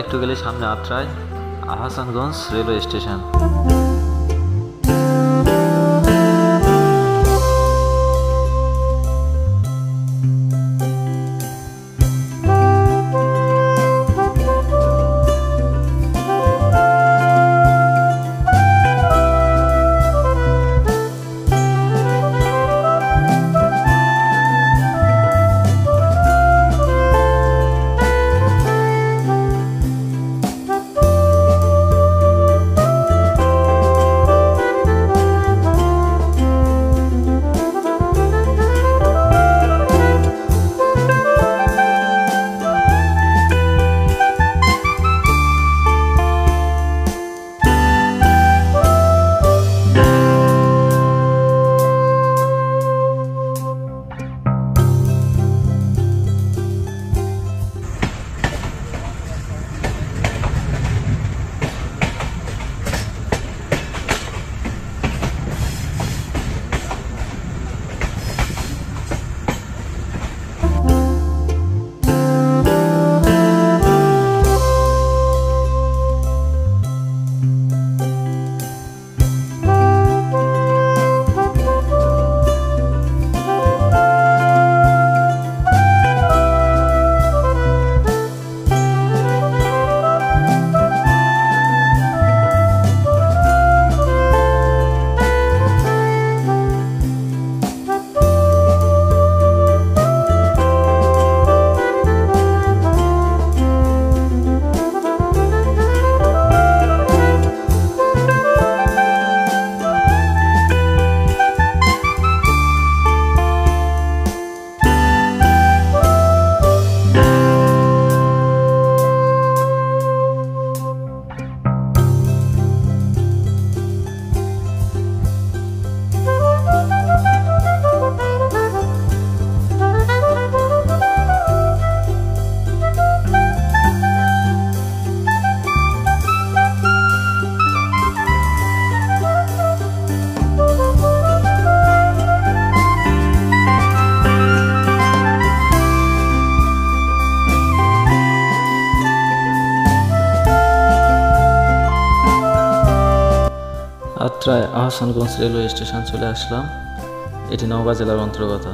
একটু গেলে সামনে আত্রায় আহাসানগঞ্জ রেলওয়ে স্টেশন। আত্রায় আহসানগঞ্জ রেলওয়ে স্টেশন চলে আসলাম। এটি নওগাঁ জেলার অন্তর্গত।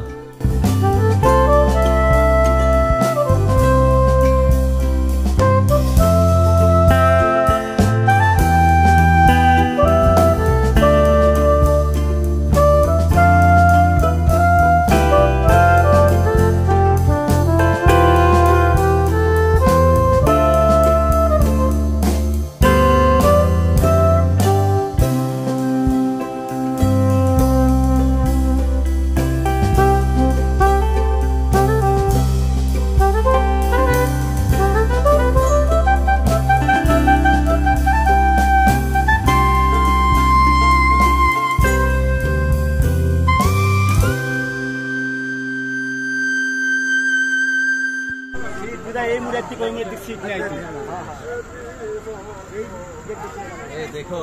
मूर्ति को दीक्षित में देखो।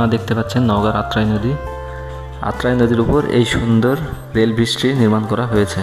আপনারা দেখতে পাচ্ছেন নওগাঁর আত্রাই নদী। আত্রাই নদীর উপর এই সুন্দর রেল ব্রিজটি নির্মাণ করা হয়েছে।